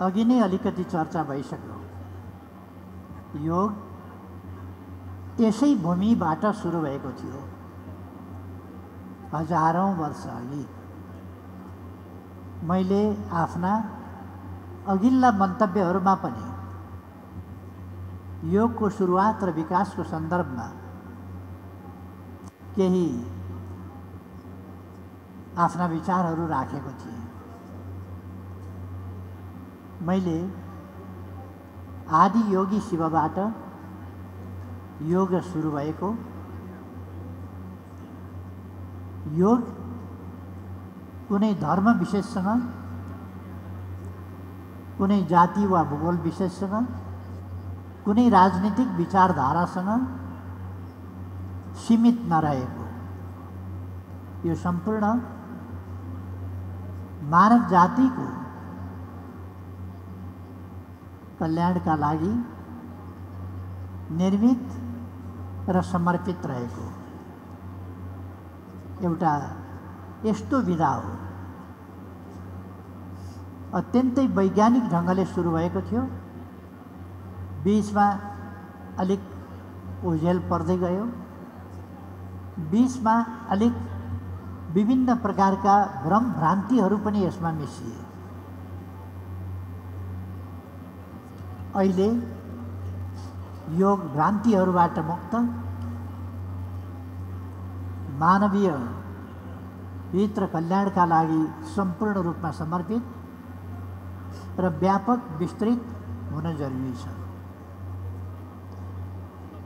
अघि नै अलिकति चर्चा भइसक्यो। योग यसै भूमिबाट सुरु भएको थियो। हजारौँ वर्ष अघि। मैले आफ्ना अघिल्ला मन्तव्यहरूमा पनि योगको सुरुवात र विकासको सन्दर्भमा केही आफ्ना विचारहरू राखेको थिएँ। मैले आदि योगी शिवबाट योग सुरु भएको। योग कुनै धर्म विशेषसँग, कुनै जाति वा भूगोल विशेषसँग, कुनै राजनीतिक विचारधारासँग सीमित नरहेको। यो सम्पूर्ण मानव जातिको कल्याणका लागि निर्मित र समर्पित रहेको एउटा यस्तो विधा हो। अत्यन्तै वैज्ञानिक ढङ्गले सुरु भएको थियो। बिचमा अलिक ओझेल पर्दै गयो। बिचमा अलिक विभिन्न प्रकारका भ्रम भ्रान्तिहरू पनि यसमा मिसिए। अहिले योग भ्रान्तिहरूबाट मुक्त मानवीय हित र कल्याणका लागि सम्पूर्ण रूपमा समर्पित र व्यापक विस्तृत हुन जरुरी छ।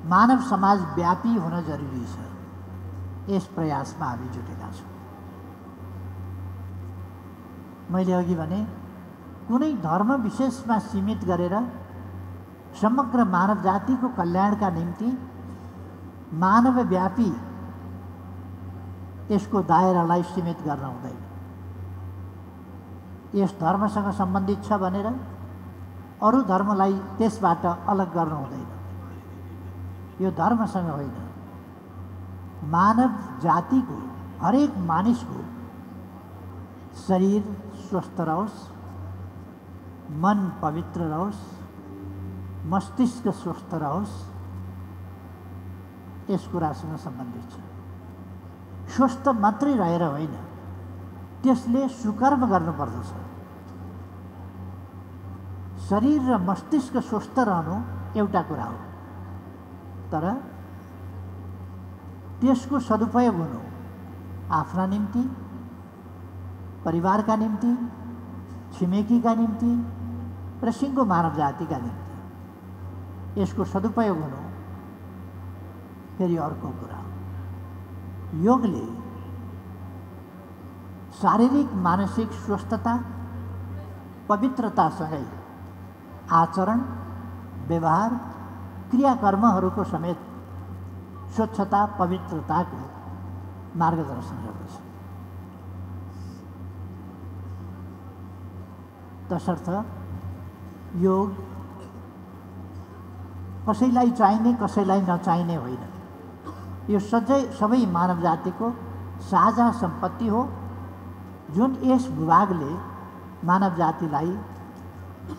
मानव समाज व्यापी हुन जरुरी छ। यस प्रयासमा हामी जुटेका छौँ। मैले अघि भने कुनै धर्म विशेषमा सीमित गरेर समग्र मानव जातिको कल्याणका निम्ति मानवव्यापी यसको दायरालाई सीमित गर्न हुँदैन यस धर्मसँग सम्बन्धित छ भनेर अरू धर्मलाई त्यसबाट अलग गर्न हुँदैन धर्मसँग होइन मानव जातिको हरेक मानिसको शरीर स्वस्थ रहोस्, मन पवित्र रहोस् मस्तिष्क स्वस्थ रहोस् यस कुरासँग सम्बन्धित छ। स्वस्थ मात्रै रहेर होइन त्यसले सुकर्म गर्नुपर्दछ। शरीर र मस्तिष्क स्वस्थ रहनु एउटा कुरा हो तर त्यसको सदुपयोग हुनु आफ्ना निम्ति परिवारका निम्ति छिमेकीका निम्ति र सिङ्गो मानव जातिका निम्ति। यसको सदुपयोग हुनु फेरि अर्को कुरा। योगले शारीरिक मानसिक स्वस्थता पवित्रतासँगै आचरण व्यवहार क्रियाकर्महरूको समेत स्वच्छता पवित्रताको मार्गदर्शन गर्दछ। तसर्थ योग कसैलाई चाहिने कसैलाई नचाहिने होइन। यो सजै सबै मानव जातिको साझा सम्पत्ति हो। जुन यस भूभागले मानव जातिलाई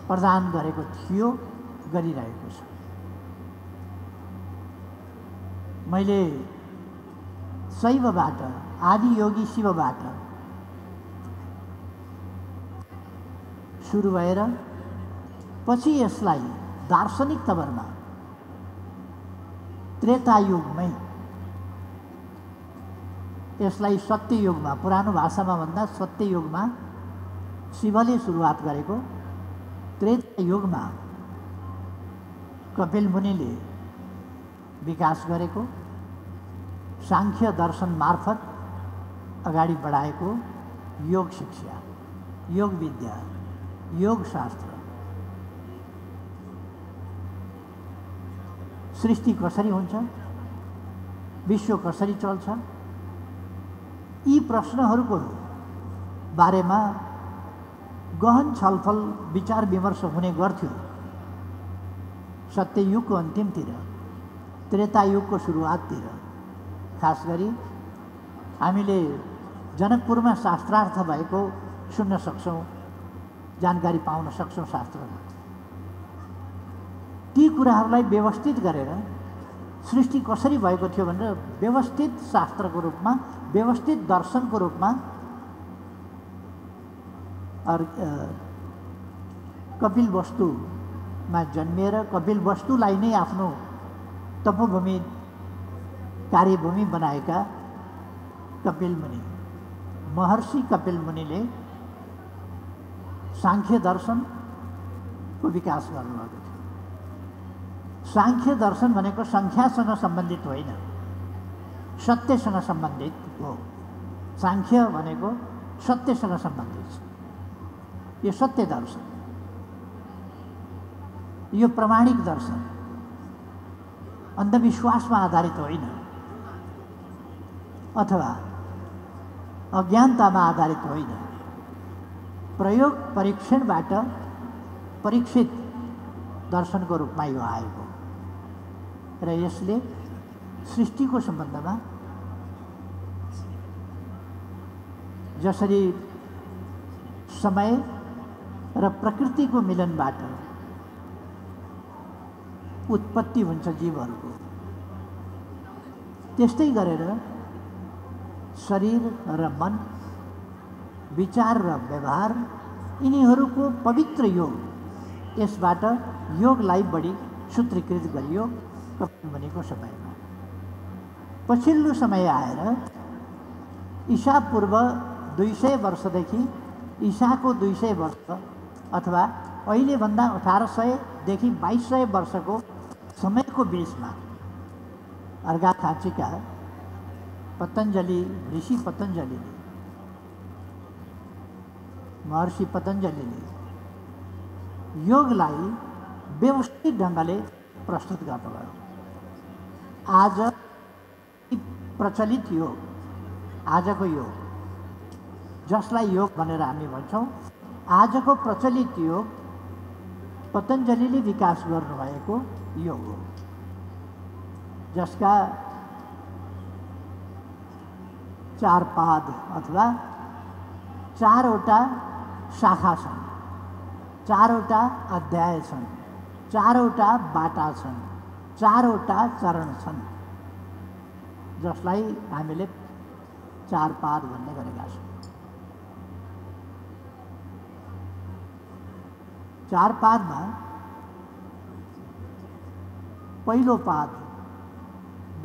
प्रदान गरेको थियो गरिरहेको छ। मैले शैवबाट आदि योगी शिवबाट सुरु भएर पछि यसलाई दार्शनिक तवरमा त्रेतायुगमै यसलाई सत्ययुगमा पुरानो भाषामा भन्दा सत्ययुगमा शिवले सुरुवात गरेको त्रेतायुगमा कपिल मुनिले विकास गरेको साङ्ख्य दर्शन मार्फत अगाडि बढाएको योग शिक्षा योग विद्या योग शास्त्र। सृष्टि कसरी हुन्छ? विश्व कसरी चल्छ? यी प्रश्नहरूको बारेमा गहन छलफल विचार विमर्श हुने गर्थ्यो। सत्ययुगको अन्तिमतिर त्रेतायुगको सुरुवाततिर। खास गरी हामीले जनकपुरमा शास्त्रार्थ भएको सुन्न सक्छौँ जानकारी पाउन सक्छौँ शास्त्रमा। कुराहरूलाई व्यवस्थित गरेर सृष्टि कसरी भएको थियो भनेर व्यवस्थित शास्त्रको रूपमा व्यवस्थित दर्शनको रूपमा कपिल वस्तुमा जन्मिएर कपिल वस्तुलाई नै आफ्नो तपोभूमि कार्यभूमि बनाएका कपिल मुनि महर्षि कपिल मुनिले साङ्ख्य दर्शनको विकास गर्नुभएको साङ्ख्य दर्शन भनेको सङ्ख्यासँग सम्बन्धित होइन। सत्यसँग सम्बन्धित हो। साङ्ख्य भनेको सत्यसँग सम्बन्धित छ। यो सत्य दर्शन। यो प्रमाणिक दर्शन। अन्धविश्वासमा आधारित होइन। अथवा अज्ञानतामा आधारित होइन। प्रयोग परीक्षणबाट परीक्षित दर्शनको रूपमा यो आएको र यसले सृष्टिको सम्बन्धमा जसरी समय र प्रकृतिको मिलनबाट उत्पत्ति हुन्छ जीवहरूको त्यस्तै गरेर शरीर र मन विचार र व्यवहार यिनीहरूको पवित्र योग यसबाट योगलाई बढी सूत्रीकृत गरियो। मुनिको समयमा पछिल्लो समय आएर ईसा पूर्व दुई सय वर्षदेखि ईसाको दुई सय वर्ष अथवा अहिलेभन्दा अठार सयदेखि बाइस सय वर्षको समयको बिचमा अर्घाखाँचीका पतञ्जली, ऋषि पतञ्जलीले, महर्षि पतञ्जलीले योगलाई व्यवस्थित ढङ्गले प्रस्तुत गर्नुभयो। आज प्रचलित योग आजको योग जसलाई योग भनेर हामी भन्छौँ। आजको प्रचलित योग पतञ्जलीले विकास गर्नुभएको योग हो। जसका चार पाद अथवा चारवटा शाखा छन्। चारवटा अध्याय छन्। चारवटा बाटा छन्। चारवटा चरण छन्, जसलाई हामीले चार पाद भन्ने गरेका छौँ। चार पादमा पहिलो पाद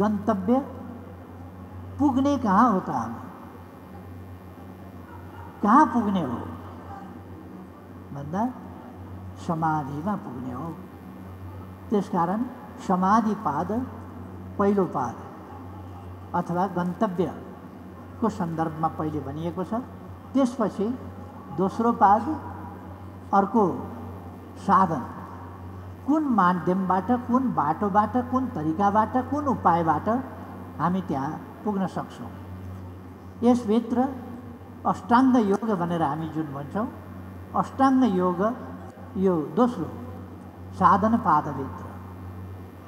गन्तव्य पुग्ने कहाँ हो त हामी? कहाँ पुग्ने हो? भन्दा समाधिमा पुग्ने हो। त्यसकारण समाधि पाद पहिलो पाद अथवा गन्तव्यको सन्दर्भमा पहिले भनिएको छ। त्यसपछि दोस्रो पाद अर्को साधन। कुन माध्यमबाट कुन बाटोबाट कुन तरिकाबाट कुन उपायबाट हामी त्यहाँ पुग्न सक्छौँ? यसभित्र अष्टाङ्ग योग भनेर हामी जुन भन्छौँ अष्टाङ्ग योग यो दोस्रो साधन पादभित्र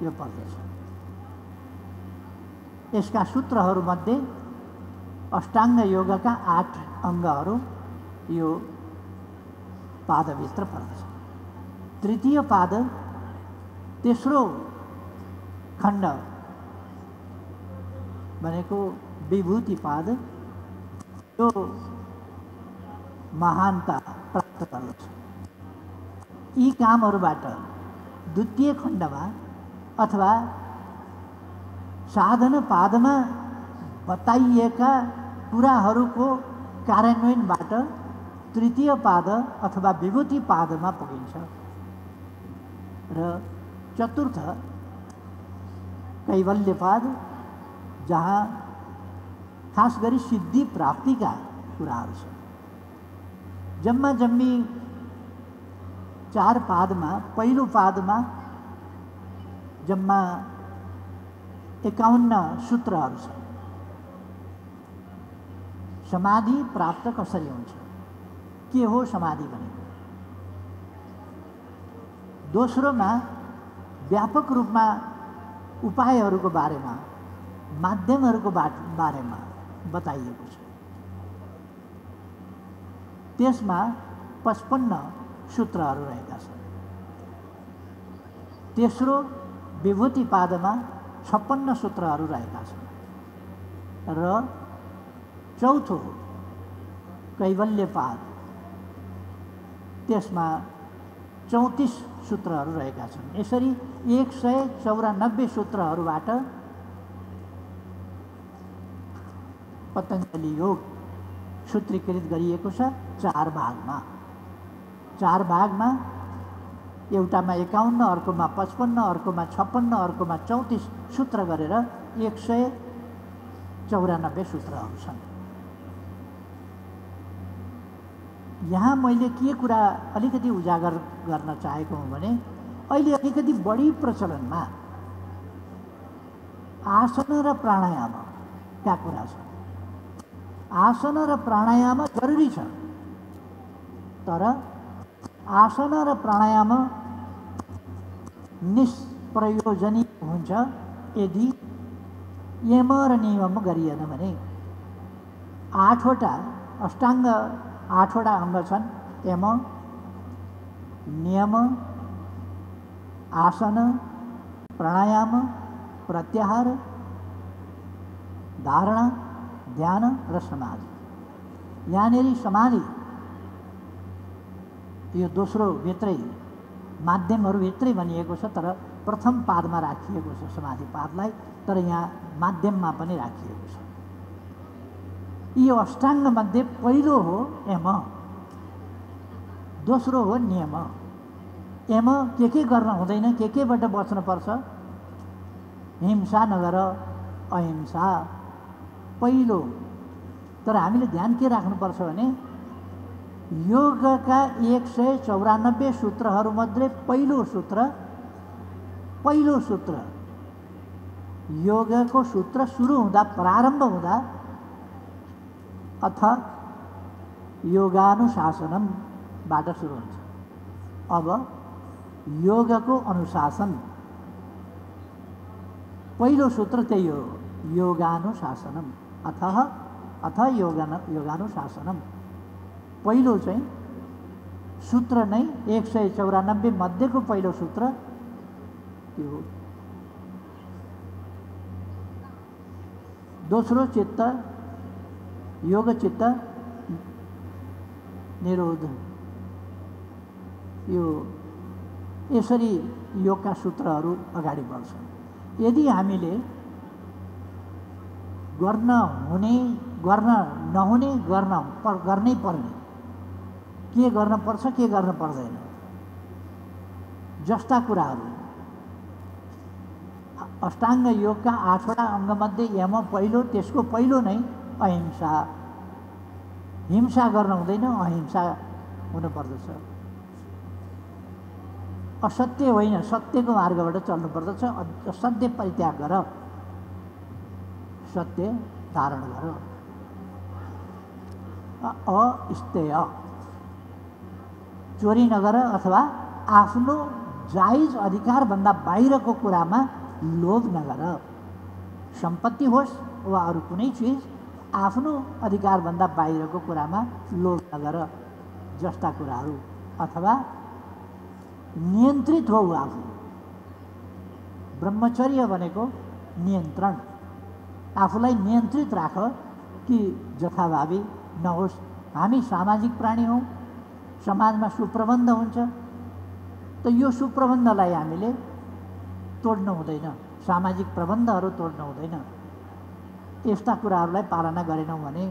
यो पर्दछ यसका सूत्रहरूमध्ये अष्टाङ्ग योगका आठ अङ्गहरू यो पादभित्र पर्दछ। तृतीय पाद, तेस्रो खण्ड भनेको विभूति पाद, यो महानता प्राप्त गर्दछ। यी कामहरूबाट द्वितीय खण्डमा अथवा साधन पाद पादमा बताइएका कुराहरूको कार्यान्वयनबाट तृतीय पाद अथवा विभूति पादमा पुगिन्छ। र चतुर्थ कैवल्यपाद, जहाँ खास गरी सिद्धि प्राप्तिका कुराहरू छन्। जम्मा जम्मी चार पादमा, पहिलो पादमा जम्मा एकाउन्न सूत्रहरू छन्। समाधि प्राप्त कसरी हुन्छ? के हो समाधि भनेको दोस्रोमा व्यापक रूपमा उपायहरूको बारेमा माध्यमहरूको बारेमा बताइएको छ। त्यसमा पचपन्न सूत्रहरू रहेका छन्। तेस्रो विभूति पादमा छप्पन्न सूत्रहरू रहेका छन्। र चौथो कैवल्य पाद त्यसमा चौतिस सूत्रहरू रहेका छन्। यसरी एक सय चौरानब्बे सूत्रहरूबाट पतञ्जलि योग सूत्रीकृत गरिएको छ चार भागमा। चार भागमा एउटामा एकाउन्न अर्कोमा पचपन्न अर्कोमा छप्पन्न अर्कोमा चौतिस सूत्र गरेर एक सय चौरानब्बे सूत्रहरू छन् यहाँ मैले के कुरा अलिकति उजागर गर्न चाहेको हुँ भने अहिले अलिकति बढी प्रचलनमा आसन र प्राणायामका कुरा छ आसन र प्राणायाम जरुरी छ तर आसन र प्राणायाम निष्प्रयोजनीय हुन्छ। यदि यम र नियम गरिएन भने आठवटा अष्टाङ्ग आठवटा अङ्ग छन्। यम नियम आसन प्राणायाम प्रत्याहार धारणा ध्यान र समाधि। यहाँनिर समाधि यो दोस्रो भित्रै माध्यमहरू भित्रै भनिएको छ तर प्रथम पादमा राखिएको छ समाधि पादलाई तर यहाँ माध्यममा पनि राखिएको छ। यो अष्टाङ्गमध्ये पहिलो हो एम। दोस्रो हो नियम। एम के के गर्न हुँदैन के केबाट बच्नुपर्छ हिंसा नगर अहिंसा। पहिलो। तर हामीले ध्यान के राख्नुपर्छ भने योगका एक सय चौरानब्बे सूत्रहरूमध्ये पहिलो सूत्र पहिलो सूत्र। योगको सूत्र सुरु हुँदा प्रारम्भ हुँदा अथ योगानुशासनमबाट सुरु हुन्छ। अब योगको अनुशासन। पहिलो सूत्र त्यही हो योगानुशासनम। अथ अथ योगान योगानुशासनम। पहिलो चाहिँ सूत्र नै एक सय चौरानब्बे मध्येको पहिलो सूत्र त्यो दोस्रो चित्त योगचित्त निरोध। यो यसरी योगका सूत्रहरू अगाडि बढ्छन्। यदि हामीले गर्न हुने गर्न नहुने गर्न पर गर्नै पर्ने के गर्न पर्छ के गर्न पर्दैन जस्ता कुराहरू अष्टाङ्ग योगका आठवटा अङ्गमध्ये यम पहिलो त्यसको पहिलो नै अहिंसा हिंसा गर्न हुँदैन अहिंसा हुनुपर्दछ असत्य होइन सत्यको मार्गबाट चल्नुपर्दछ असत्य परित्याग गर सत्य धारण गर अस्तेय चोरी नगर अथवा आफ्नो जायज अधिकारभन्दा बाहिरको कुरामा लोभ नगर। सम्पत्ति होस् वा अरू कुनै चिज आफ्नो अधिकारभन्दा बाहिरको कुरामा लोभ नगर जस्ता कुराहरू अथवा नियन्त्रित हो आफू। ब्रह्मचर्य भनेको नियन्त्रण। आफूलाई नियन्त्रित राख कि जथाभावी नहोस्। हामी सामाजिक प्राणी हौँ समाजमा सुप्रबन्ध हुन्छ त यो सुप्रबन्धलाई हामीले तोड्नु हुँदैन सामाजिक प्रबन्धहरू तोड्नु हुँदैन। यस्ता कुराहरूलाई पालना गरेनौँ भने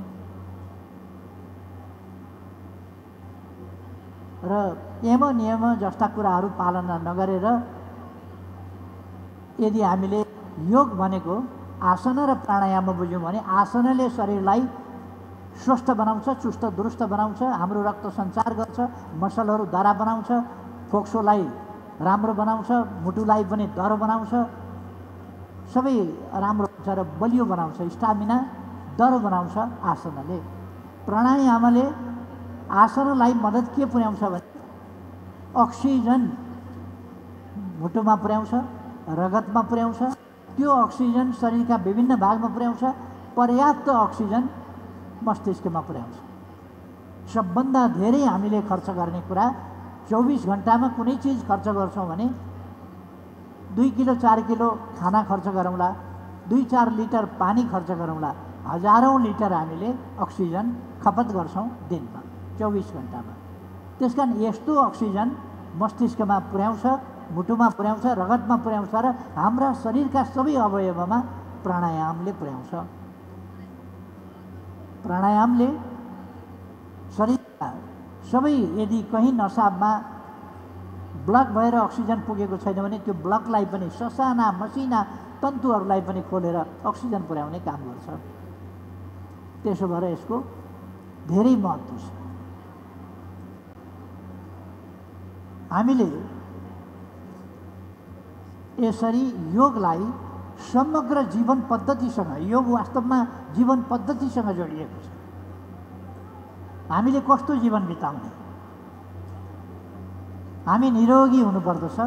र यम नियम जस्ता कुराहरू पालना नगरेर यदि हामीले योग भनेको आसन र प्राणायाम बुझ्यौँ भने आसनले शरीरलाई स्वस्थ बनाउँछ चुस्त दुरुस्त बनाउँछ हाम्रो रक्त सञ्चार गर्छ मसलहरू दरा बनाउँछ फोक्सोलाई राम्रो बनाउँछ मुटुलाई पनि दह्रो बनाउँछ सबै राम्रो हुन्छ र बलियो बनाउँछ स्टामिना डह्रो बनाउँछ आसनले। प्राणायामले आसनलाई मद्दत के पुर्याउँछ भने अक्सिजन मुटुमा पुर्याउँछ रगतमा पुर्याउँछ त्यो अक्सिजन शरीरका विभिन्न भागमा पुर्याउँछ पर्याप्त अक्सिजन मस्तिष्कमा पुर्याउँछ। सबभन्दा धेरै हामीले खर्च गर्ने कुरा चौबिस घन्टामा कुनै चिज खर्च गर्छौँ भने दुई किलो चार किलो खाना खर्च गरौँला दुई चार लिटर पानी खर्च गरौँला हजारौँ लिटर हामीले अक्सिजन खपत गर्छौँ दिनमा चौबिस घन्टामा। त्यस कारण यस्तो अक्सिजन मस्तिष्कमा पुर्याउँछ मुटुमा पुर्याउँछ रगतमा पुर्याउँछ र हाम्रा शरीरका सबै अवयवमा प्राणायामले पुर्याउँछ। प्राणायामले शरीरका सबै यदि कहीँ नसाबमा ब्लक भएर अक्सिजन पुगेको छैन भने त्यो ब्लकलाई पनि ससाना मसिना तन्तुहरूलाई पनि खोलेर अक्सिजन पुर्याउने काम गर्छ। त्यसो भएर यसको धेरै महत्त्व छ। हामीले यसरी योगलाई समग्र जीवन पद्धतिसँग योग वास्तवमा जीवन पद्धतिसँग जोडिएको छ हामीले कस्तो जीवन बिताउने हामी निरोगी हुनुपर्दछ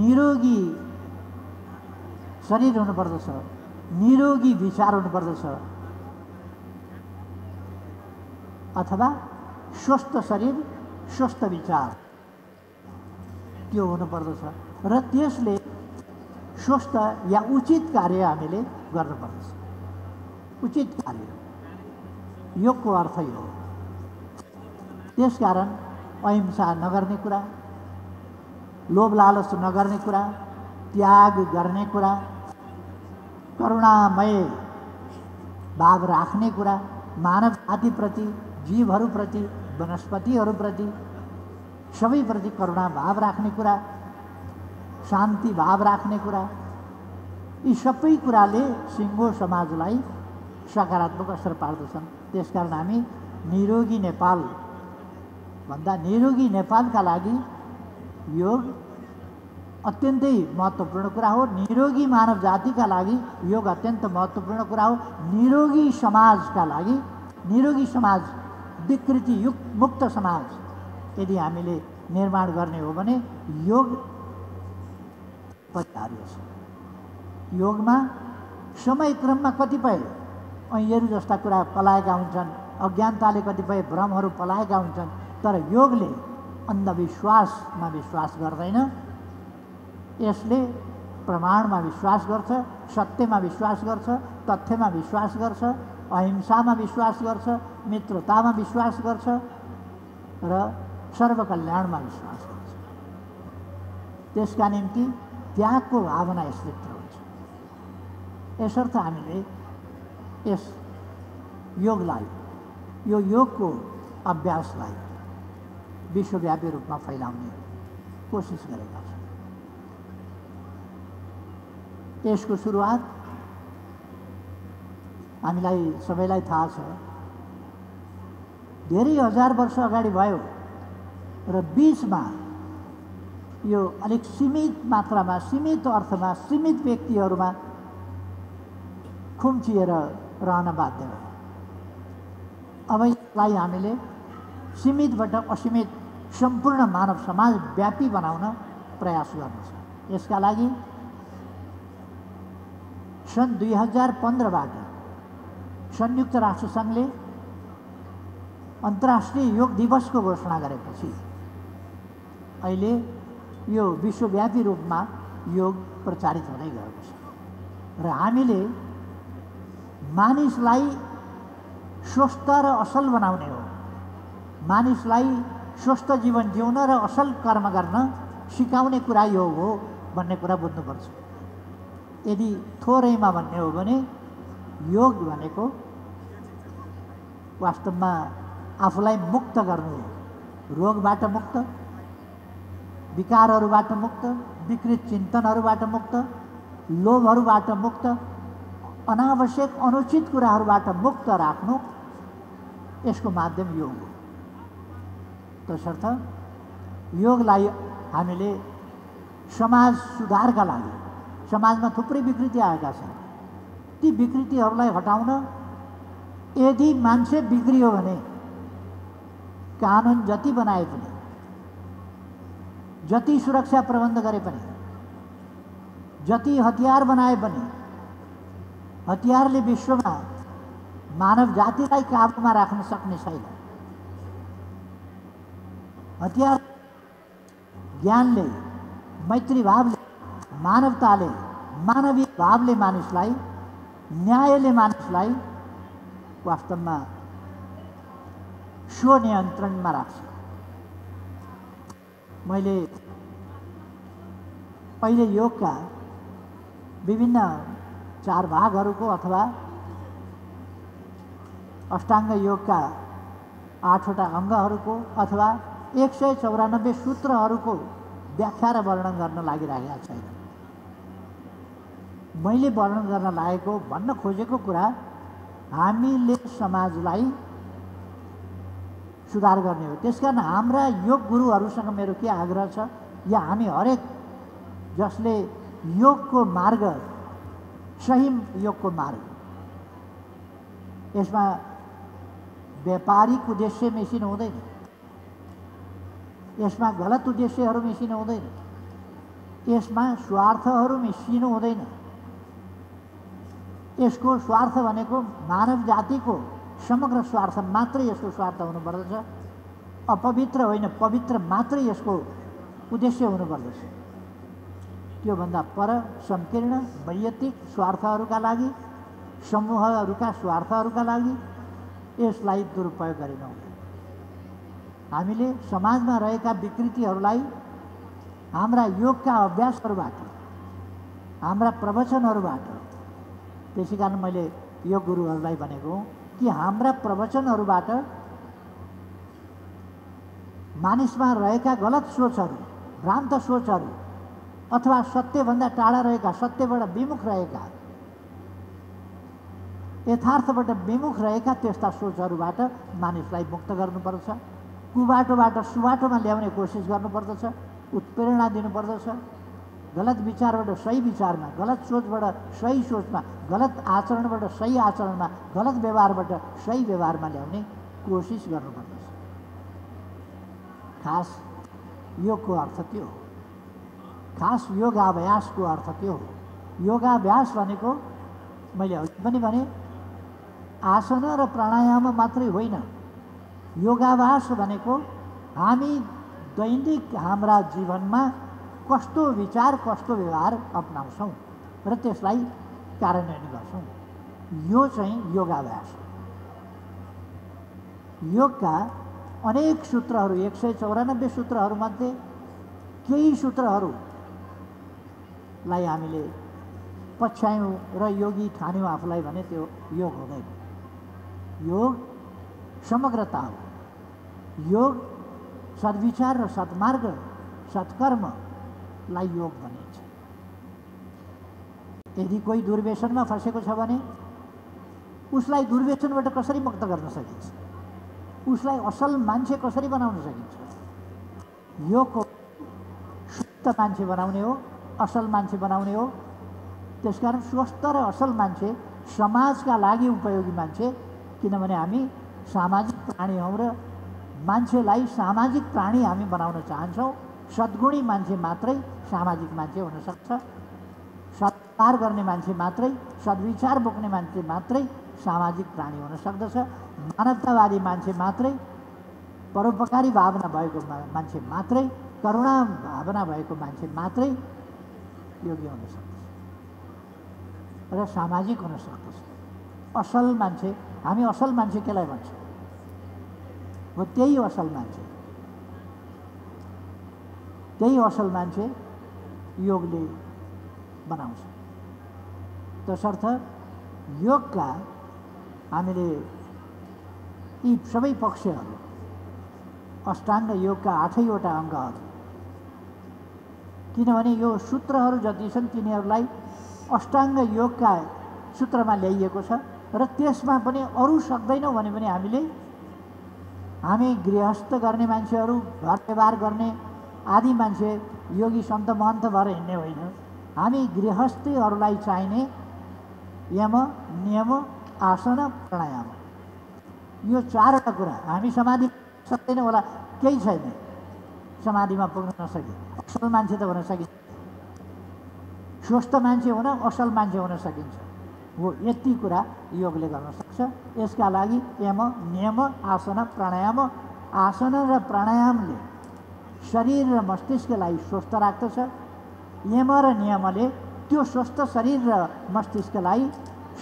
निरोगी शरीर हुनुपर्दछ निरोगी विचार हुनुपर्दछ अथवा स्वस्थ शरीर स्वस्थ विचार त्यो हुनुपर्दछ र त्यसले स्वस्थ या उचित कार्य हामीले गर्नुपर्दछ। उचित कार्य। योगको अर्थै हो। त्यसकारण अहिंसा नगर्ने कुरा लोभ लालच नगर्ने कुरा त्याग गर्ने कुरा करुणामय भाव राख्ने कुरा मानव जातिप्रति जीवहरूप्रति वनस्पतिहरूप्रति सबैप्रति करुणा भाव राख्ने कुरा शान्ति भाव राख्ने कुरा यी सबै कुराले सिङ्गो समाजलाई सकारात्मक असर पार्दछन्। त्यसकारण हामी निरोगी नेपाल भन्दा निरोगी नेपालका लागि योग अत्यन्तै महत्त्वपूर्ण कुरा हो। निरोगी मानव जातिका लागि योग अत्यन्त महत्त्वपूर्ण कुरा हो। निरोगी समाजका लागि निरोगी समाज विकृति युक्त मुक्त समाज यदि हामीले निर्माण गर्ने हो भने योग परिहार्य छ योगमा समय क्रममा कतिपय ऐँहरू जस्ता कुरा पलाएका हुन्छन् अज्ञानताले कतिपय भ्रमहरू पलाएका हुन्छन् तर योगले अन्धविश्वासमा विश्वास गर्दैन। यसले प्रमाणमा विश्वास गर्छ सत्यमा विश्वास गर्छ तथ्यमा विश्वास गर्छ अहिंसामा विश्वास गर्छ मित्रतामा विश्वास गर्छ र सर्वकल्याणमा विश्वास गर्छ। त्यसका निम्ति त्यागको भावना यसभित्र यसर्थ हामीले यस योगलाई यो योगको अभ्यासलाई विश्वव्यापी रूपमा फैलाउने कोसिस गरेका छौँ यसको सुरुवात हामीलाई सबैलाई थाहा छ। धेरै हजार वर्ष अगाडि भयो र बिचमा यो अलिक सीमित मात्रामा सीमित अर्थमा सीमित व्यक्तिहरूमा खुम्चिएर रहन बाध्य भयो अब यसलाई हामीले सीमितबाट असीमित सम्पूर्ण मानव समाज व्यापी बनाउन प्रयास गर्नु छ यसका लागि सन् दुई हजार पन्ध्रबाट संयुक्त राष्ट्रसङ्घले अन्तर्राष्ट्रिय योग दिवसको घोषणा गरेपछि अहिले यो विश्वव्यापी रूपमा योग प्रचारित हुँदै गएको छ र हामीले मानिसलाई स्वस्थ र असल बनाउने हो। मानिसलाई स्वस्थ जीवन जिउन र असल कर्म गर्न सिकाउने कुरा योग हो भन्ने कुरा बुझ्नुपर्छ। यदि थोरैमा भन्ने हो भने योग भनेको वास्तवमा आफूलाई मुक्त गर्नु हो। रोगबाट मुक्त विकारहरूबाट मुक्त विकृत चिन्तनहरूबाट मुक्त लोभहरूबाट मुक्त अनावश्यक अनुचित कुराहरूबाट मुक्त राख्नु यसको माध्यम योग हो। तसर्थ, योगलाई हामीले समाज सुधारका लागि, समाजमा थुप्रै विकृति आएका छन्। ती विकृतिहरूलाई हटाउन यदि मान्छे बिग्रियो भने कानुन जति बनाए पनि, जति सुरक्षा प्रबन्ध गरे पनि, जति हतियार बनाए पनि हतियारले विश्वमा मानव जातिलाई काबुमा राख्न सक्ने छैन। हतियार ज्ञानले मैत्री भावले मानवताले मानवीय भावले मानिसलाई न्यायले मानिसलाई वास्तवमा स्वनियन्त्रणमा राख्छ। मैले पहिले योगका विभिन्न चार भागहरूको अथवा अष्टाङ्ग योगका आठवटा अङ्गहरूको अथवा एक सय चौरानब्बे सूत्रहरूको व्याख्या र वर्णन गर्न लागिरहेका छैन। मैले वर्णन गर्न लागेको भन्न खोजेको कुरा हामीले समाजलाई सुधार गर्ने हो। त्यस कारण हाम्रा योग गुरुहरूसँग मेरो के आग्रह छ या हामी हरेक जसले योगको मार्ग सही योगको मार्ग यसमा व्यापारिक उद्देश्य मिसिनु हुँदैन। यसमा गलत उद्देश्यहरू मिसिनु हुँदैन। यसमा स्वार्थहरू मिसिनु हुँदैन। यसको स्वार्थ भनेको मानव जातिको समग्र स्वार्थ मात्रै यसको स्वार्थ हुनुपर्दछ। अपवित्र होइन पवित्र मात्रै यसको उद्देश्य हुनुपर्दछ। त्योभन्दा पर सङ्कीर्ण वैयक्तिक स्वार्थहरूका लागि समूहहरूका स्वार्थहरूका लागि यसलाई दुरुपयोग गरिन। हामीले समाजमा रहेका विकृतिहरूलाई हाम्रा योगका अभ्यासहरूबाट हाम्रा प्रवचनहरूबाट त्यसै कारण मैले योग गुरुहरूलाई भनेको कि हाम्रा प्रवचनहरूबाट मानिसमा रहेका गलत सोचहरू भ्रान्त सोचहरू अथवा सत्यभन्दा टाढा रहेका सत्यबाट विमुख रहेका यथार्थबाट विमुख रहेका त्यस्ता सोचहरूबाट मानिसलाई मुक्त गर्नुपर्छ कुबाटोबाट सुबाटोमा ल्याउने कोसिस गर्नुपर्दछ उत्प्रेरणा दिनुपर्दछ गलत विचारबाट सही विचारमा गलत सोचबाट सही सोचमा गलत आचरणबाट सही आचरणमा गलत व्यवहारबाट सही व्यवहारमा ल्याउने कोसिस गर्नुपर्दछ। खास योगको अर्थ त्यो हो। खास योगाभ्यासको अर्थ त्यो हो? योगाभ्यास भनेको मैले अघि पनि भने आसन र प्राणायाम मात्रै होइन। योगाभ्यास भनेको हामी दैनिक हाम्रा जीवनमा कस्तो विचार कस्तो व्यवहार अप्नाउँछौँ र त्यसलाई कार्यान्वयन गर्छौँ। यो चाहिँ योगाभ्यास योगका अनेक सूत्रहरू एक सय चौरानब्बे सूत्रहरूमध्ये केही सूत्रहरूलाई हामीले पछ्यायौँ र योगी ठान्यौँ आफूलाई भने त्यो योग हुँदैन। योग समग्रता हो। योग सद्विचार र सद्मार्ग सत्कर्मलाई योग भनिन्छ। यदि कोही दुर्व्यसनमा फँसेको छ भने उसलाई दुर्व्यसनबाट कसरी मुक्त गर्न सकिन्छ? उसलाई असल मान्छे कसरी बनाउन सकिन्छ? योगको शुद्ध मान्छे बनाउने हो। असल मान्छे बनाउने हो। त्यसकारण स्वस्थ र असल मान्छे समाजका लागि उपयोगी मान्छे किनभने हामी सामाजिक प्राणी हौँ र मान्छेलाई सामाजिक प्राणी हामी बनाउन चाहन्छौँ। सद्गुणी मान्छे मात्रै सामाजिक मान्छे हुनसक्छ सत्कार गर्ने मान्छे मात्रै सद्विचार बोक्ने मान्छे मात्रै सामाजिक प्राणी हुन सक्दछ। मानवतावादी मान्छे मात्रै परोपकारी भावना भएको मान्छे मात्रै करुणा भावना भएको मान्छे मात्रै योगी हुन सक्दछ। र सामाजिक हुन सक्दछ। असल मान्छे हामी असल मान्छे केलाई भन्छौँ? हो त्यही असल मान्छे। त्यही असल मान्छे योगले बनाउँछ। तसर्थ योगका हामीले यी सबै पक्षहरू अष्टाङ्ग योगका आठैवटा अङ्गहरू किनभने यो सूत्रहरू जति छन् तिनीहरूलाई अष्टाङ्ग योगका सूत्रमा ल्याइएको छ र त्यसमा पनि अरू सक्दैनौँ भने पनि हामीले हामी गृहस्थ गर्ने मान्छेहरू घर व्यवहार गर्ने आदि मान्छे योगी सन्त महन्त भएर हिँड्ने होइन। हामी गृहस्थीहरूलाई चाहिने यम नियम आसन प्राणायाम। यो चारवटा कुरा हामी समाधि सक्दैनौँ होला केही छैन। समाधिमा पुग्न नसके। असल मान्छे त हुन सकिन्छ। स्वस्थ मान्छे हुन असल मान्छे हुन सकिन्छ। हो यति कुरा योगले गर्न सक्छ। यसका लागि यम नियम आसन प्राणायाम आसन र प्राणायामले शरीर र मस्तिष्कलाई स्वस्थ राख्दछ। यम र नियमले त्यो स्वस्थ शरीर र मस्तिष्कलाई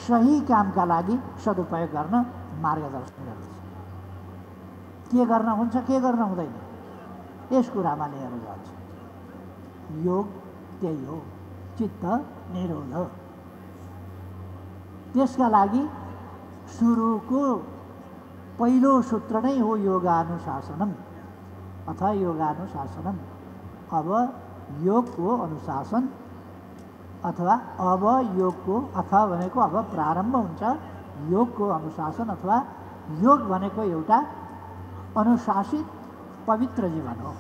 सही कामका लागि सदुपयोग गर्न मार्गदर्शन गर्दछ। के गर्न हुन्छ के गर्न हुँदैन? यस कुरामा लिएर जान्छ। योग त्यही हो चित्त निरोध। त्यसका लागि सुरुको पहिलो सूत्र नै हो योगानुशासनम अथवा योगानुशासनम। अब योगको अनुशासन अथवा अब योगको अथवा भनेको अब प्रारम्भ हुन्छ। योगको अनुशासन अथवा योग भनेको एउटा अनुशासित पवित्र जीवन हो।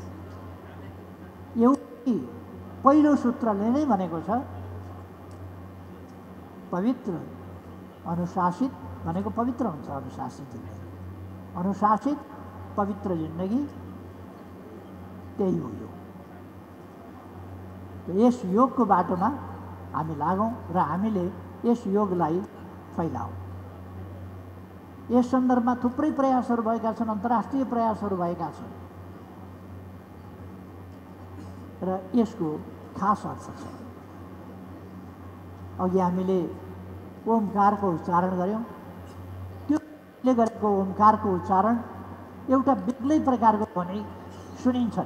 एउटै पहिलो सूत्रले नै भनेको छ पवित्र अनुशासित भनेको पवित्र हुन्छ अनुशासित जिन्दगी। अनुशासित पवित्र जिन्दगी त्यही हो यो। यस योगको बाटोमा हामी लागौँ र हामीले यस योगलाई फैलाउँ यस सन्दर्भमा थुप्रै प्रयासहरू भएका छन् अन्तर्राष्ट्रिय प्रयासहरू भएका छन्। र यसको खास अर्थ छ। अघि हामीले ओमकारको उच्चारण गऱ्यौँ। त्योले गरेको ओमकारको उच्चारण एउटा बेग्लै प्रकारको ध्वनि सुनिन्छ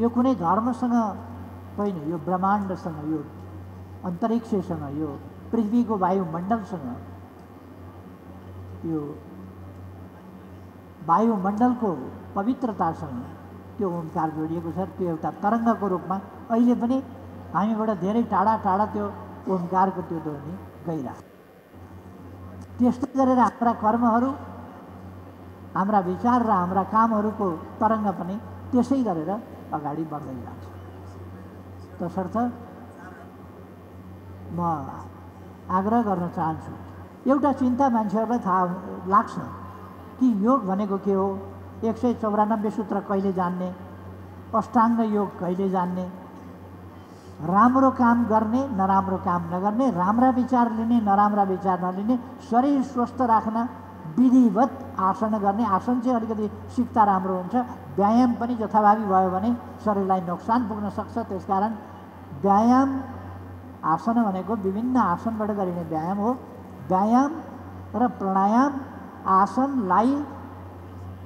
यो कुनै धर्मसँग होइन यो ब्रह्माण्डसँग यो अन्तरिक्षसँग यो पृथ्वीको वायुमण्डलसँग यो वायुमण्डलको पवित्रतासँग त्यो ओमकार जोडिएको छ त्यो एउटा तरङ्गको रूपमा अहिले पनि हामीबाट धेरै टाढा टाढा त्यो ओमकारको त्यो ध्वनि गइरहेको त्यस्तै गरेर हाम्रा कर्महरू हाम्रा विचार र हाम्रा कामहरूको तरङ्ग पनि त्यसै गरेर अगाडि बढ्दै जान्छ तसर्थ म आग्रह गर्न चाहन्छु एउटा चिन्ता मान्छेहरूलाई थाहा लाग्छ कि योग भनेको के हो एक सय चौरानब्बे सूत्र कहिले जान्ने? अष्टाङ्ग योग कहिले जान्ने? राम्रो काम गर्ने नराम्रो काम नगर्ने राम्रा विचार लिने नराम्रा विचार नलिने शरीर स्वस्थ राख्न विधिवत आसन गर्ने आसन चाहिँ अलिकति सिक्दा राम्रो हुन्छ। व्यायाम पनि जथाभावी भयो भने शरीरलाई नोक्सान पुग्न सक्छ। त्यसकारण व्यायाम आसन भनेको विभिन्न आसनबाट गरिने व्यायाम हो। व्यायाम र प्राणायाम आसनलाई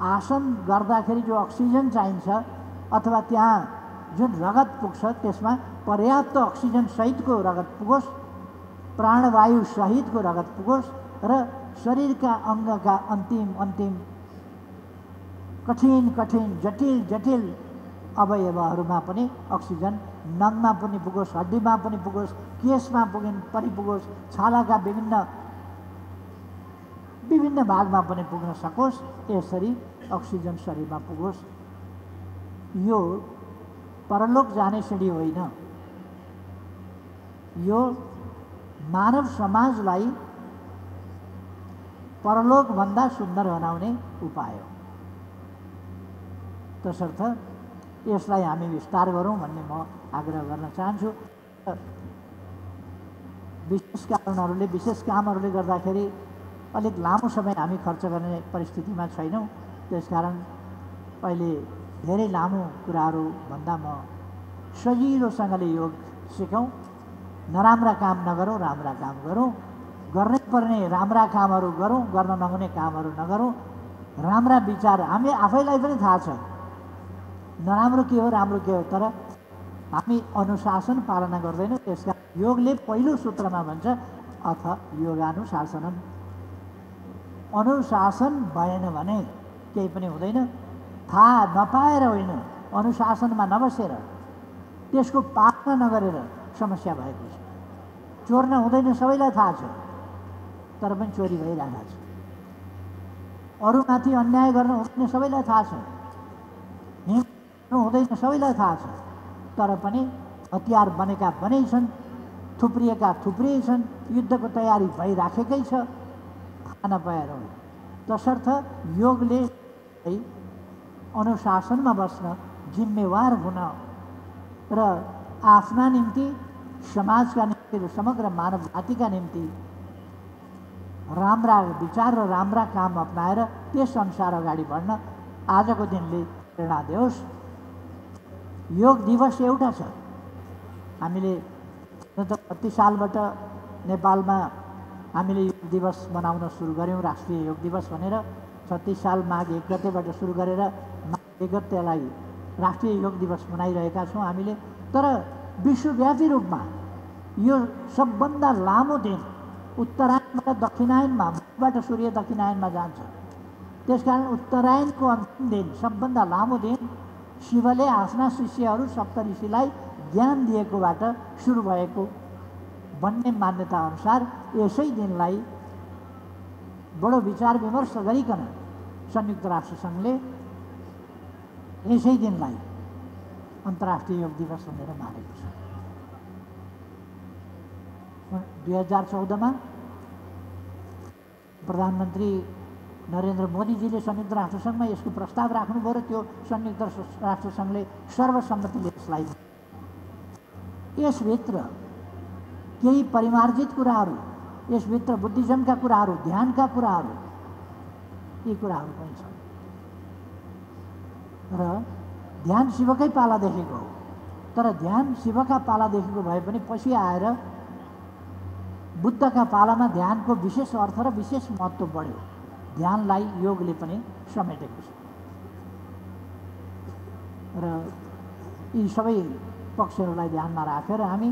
आसन गर्दाखेरि जो अक्सिजन चाहिन्छ अथवा त्यहाँ जुन रगत पुग्छ त्यसमा पर्याप्त अक्सिजन सहितको रगत पुगोस् प्राणवायु सहितको रगत पुगोस् र शरीरका अङ्गका अन्तिम अन्तिम कठिन कठिन जटिल जटिल अवयवहरूमा पनि अक्सिजन नङमा पनि पुगोस् हड्डीमा पनि पुगोस् केसमा पुगिन् पनि पुगोस् छालाका विभिन्न विभिन्न भागमा पनि पुग्न सकोस् यसरी अक्सिजन शरीरमा पुगोस्। यो परलोक जाने सिँढी होइन। यो मानव समाजलाई परलोकभन्दा सुन्दर बनाउने उपाय हो। तसर्थ यसलाई हामी विस्तार गरौँ भन्ने म आग्रह गर्न चाहन्छु। विशेष कारणहरूले विशेष कामहरूले गर्दाखेरि अलिक लामो समय हामी खर्च गर्ने परिस्थितिमा छैनौँ। त्यसकारण अहिले धेरै लामो कुराहरू भन्दा म सजिलोसँगले योग सिकौँ। नराम्रा काम नगरौँ राम्रा काम गरौँ। गर्नै पर्ने राम्रा कामहरू गरौँ गर्न नहुने कामहरू नगरौँ। राम्रा विचार हामी आफैलाई पनि थाहा छ। नराम्रो के हो राम्रो के हो तर हामी अनुशासन पालना गर्दैनौँ। त्यसका योगले पहिलो सूत्रमा भन्छ अथ योगानुशासनम। अनुशासन भएन भने केही पनि हुँदैन। थाहा नपाएर होइन अनुशासनमा नबसेर त्यसको पालना नगरेर समस्या भएको छ। चोर्न हुँदैन सबैलाई थाहा छ तर पनि चोरी भइरहेको छ। अरूमाथि अन्याय गर्न हुँदैन सबैलाई थाहा छ। हिँड्नु हुँदैन सबैलाई थाहा छ। तर पनि हतियार बनेका बनै छन् थुप्रिएका थुप्रिए छन् युद्धको तयारी भइराखेकै छ। थाहा नपाएर हो तसर्थ योगले अनुशासनमा बस्न जिम्मेवार हुन र आफ्ना निम्ति समाजका निम्ति र समग्र मानव जातिका निम्ति राम्रा विचार र राम्रा काम अप्नाएर त्यस अनुसार अगाडि बढ्न आजको दिनले प्रेरणा दियोस् योग दिवस एउटा छ। हामीले कति सालबाट नेपालमा हामीले योग दिवस मनाउन सुरु गऱ्यौँ राष्ट्रिय योग दिवस भनेर। छत्तिस साल माघ एक गतेबाट सुरु गरेर माघ एक गतेलाई राष्ट्रिय योग दिवस मनाइरहेका छौँ हामीले। तर विश्वव्यापी रूपमा यो सबभन्दा लामो दिन उत्तरायणबाट दक्षिणायनमा मुखबाट सूर्य दक्षिणायनमा जान्छ। त्यसकारण उत्तरायणको अन्तिम दिन सबभन्दा लामो दिन शिवले आफ्ना शिष्यहरू सप्तऋषिलाई ज्ञान दिएकोबाट सुरु भएको भन्ने मान्यता अनुसार यसै दिनलाई बडो विचार विमर्श गरिकन संयुक्त राष्ट्र सङ्घले यसै दिनलाई अन्तर्राष्ट्रिय योग दिवस भनेर मानेको छ। दुई हजार चौधमा प्रधानमन्त्री नरेन्द्र मोदीजीले संयुक्त राष्ट्रसङ्घमा यसको प्रस्ताव राख्नुभयो र त्यो संयुक्त राष्ट्रसङ्घले सर्वसम्मतिले यसलाई यसभित्र केही परिमार्जित कुराहरू यसभित्र बुद्धिज्मका कुराहरू ध्यानका कुराहरू यी कुराहरू पनि छन्। र ध्यान शिवकै पाला देखेको हो। तर ध्यान शिवका पाला देखेको भए पनि पछि आएर बुद्धका पालामा ध्यानको विशेष अर्थ र विशेष महत्त्व बढ्यो। ध्यानलाई योगले पनि समेटेको छ। र यी सबै पक्षहरूलाई ध्यानमा राखेर हामी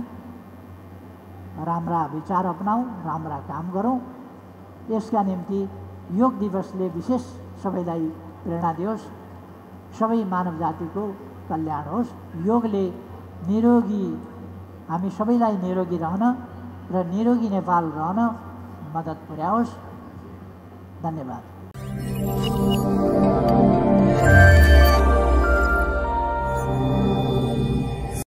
राम्रा विचार अपनाउँ राम्रा काम गरौँ यसका निम्ति योग दिवसले विशेष सबैलाई प्रेरणा दियोस् सबै मानव जातिको कल्याण होस् योगले निरोगी हामी सबैलाई निरोगी रहन, र निरोगी नेपाल रहन मद्दत पुर्याओस् धन्यवाद।